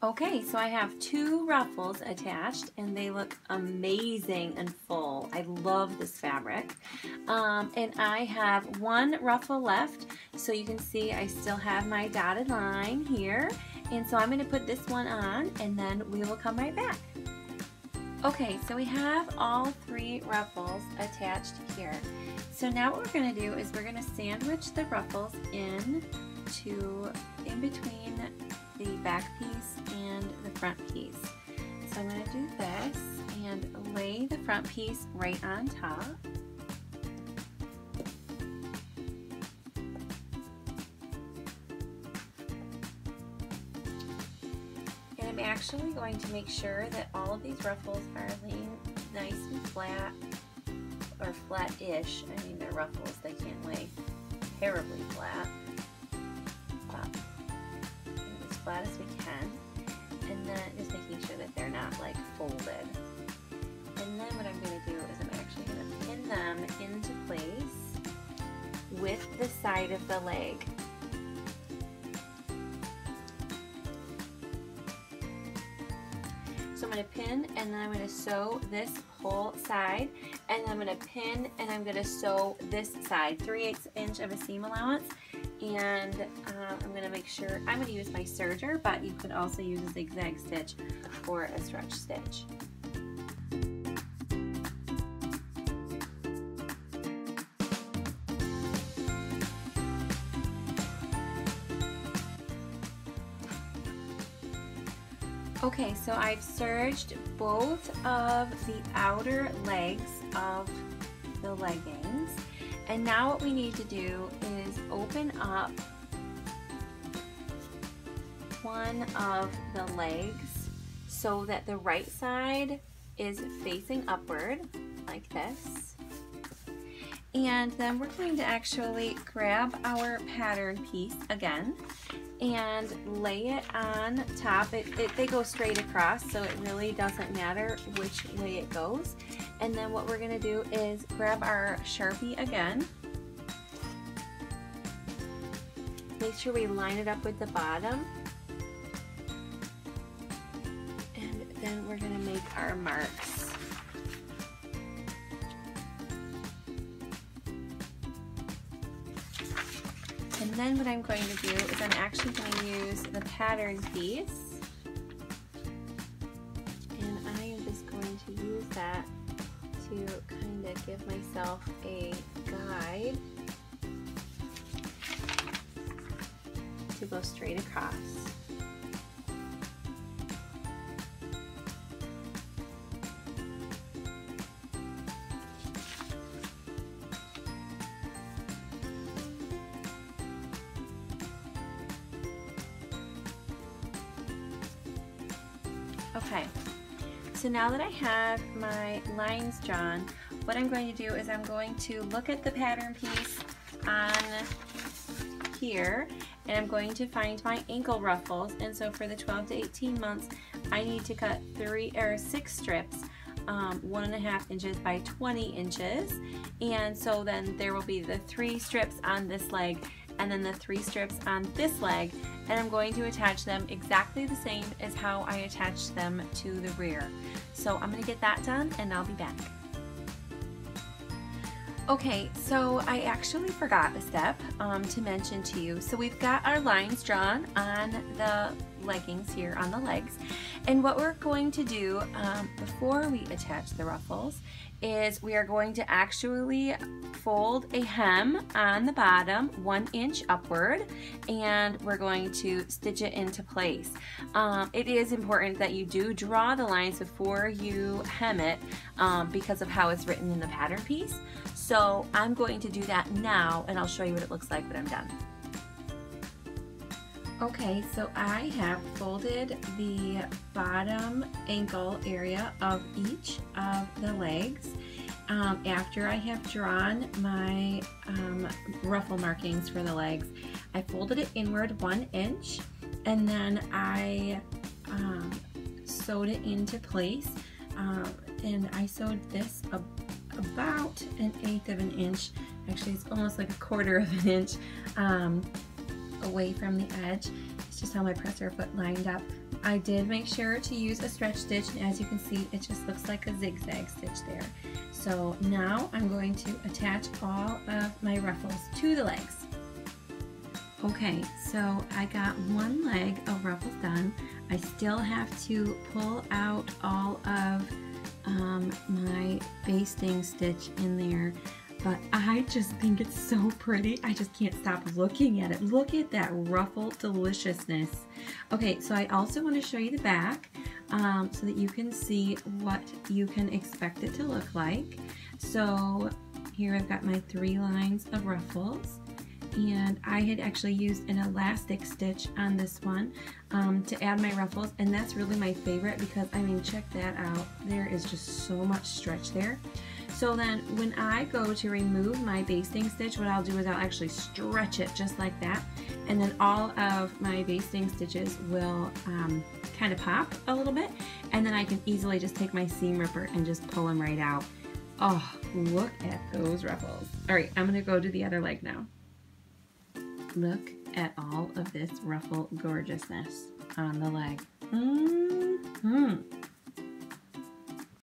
Okay, so I have two ruffles attached and they look amazing and full. I love this fabric. Um, and I have one ruffle left, so you can see I still have my dotted line here. And so I'm gonna put this one on and then we will come right back. Okay, so we have all three ruffles attached here. So now what we're gonna do is we're gonna sandwich the ruffles in to in between the back piece and the front piece. So I'm going to do this and lay the front piece right on top. And I'm actually going to make sure that all of these ruffles are laying nice and flat or flat-ish. I mean, they're ruffles, they can't lay terribly flat. Flat as we can and then just making sure that they're not like folded. And then what I'm going to do is I'm actually going to pin them into place with the side of the leg. So I'm going to pin and then I'm going to sew this whole side and then I'm going to pin and I'm going to sew this side, 3 8 inch of a seam allowance and uh, I'm going to make sure, I'm going to use my serger, but you could also use a zigzag stitch or a stretch stitch. Okay, so I've serged both of the outer legs of the leggings. And now what we need to do is open up one of the legs so that the right side is facing upward like this. And then we're going to actually grab our pattern piece again and lay it on top. It, it, they go straight across, so it really doesn't matter which way it goes. And then what we're gonna do is grab our Sharpie again. Make sure we line it up with the bottom. And then we're gonna make our marks. And then what I'm going to do is I'm actually going to use the pattern piece. And I am just going to use that to kind of give myself a guide to go straight across. Okay, so now that I have my lines drawn, what I'm going to do is I'm going to look at the pattern piece on here and I'm going to find my ankle ruffles. And so for the 12 to 18 months I need to cut three or six strips um, one and a half inches by 20 inches. And so then there will be the three strips on this leg and then the three strips on this leg and I'm going to attach them exactly the same as how I attached them to the rear. So I'm going to get that done and I'll be back. Okay, so I actually forgot a step um, to mention to you. So we've got our lines drawn on the leggings here on the legs. And what we're going to do um, before we attach the ruffles is we are going to actually fold a hem on the bottom one inch upward and we're going to stitch it into place. Um, it is important that you do draw the lines before you hem it um, because of how it's written in the pattern piece. So I'm going to do that now and I'll show you what it looks like when I'm done. Okay, so I have folded the bottom ankle area of each of the legs um, after I have drawn my um, ruffle markings for the legs. I folded it inward one inch and then I um, sewed it into place um, and I sewed this ab about an eighth of an inch actually it's almost like a quarter of an inch um, away from the edge. It's just how my presser foot lined up I did make sure to use a stretch stitch and as you can see it just looks like a zigzag stitch there. So now I'm going to attach all of my ruffles to the legs. Okay, so I got one leg of ruffles done. I still have to pull out all of um, my basting stitch in there but I just think it's so pretty. I just can't stop looking at it. Look at that ruffle deliciousness. Okay, so I also want to show you the back um, so that you can see what you can expect it to look like. So here I've got my three lines of ruffles and I had actually used an elastic stitch on this one um, to add my ruffles and that's really my favorite because I mean check that out there is just so much stretch there so then when I go to remove my basting stitch what I'll do is I'll actually stretch it just like that and then all of my basting stitches will um, kind of pop a little bit and then I can easily just take my seam ripper and just pull them right out Oh, look at those ruffles. All right, I'm gonna go to the other leg now. Look at all of this ruffle gorgeousness on the leg. Mm -hmm.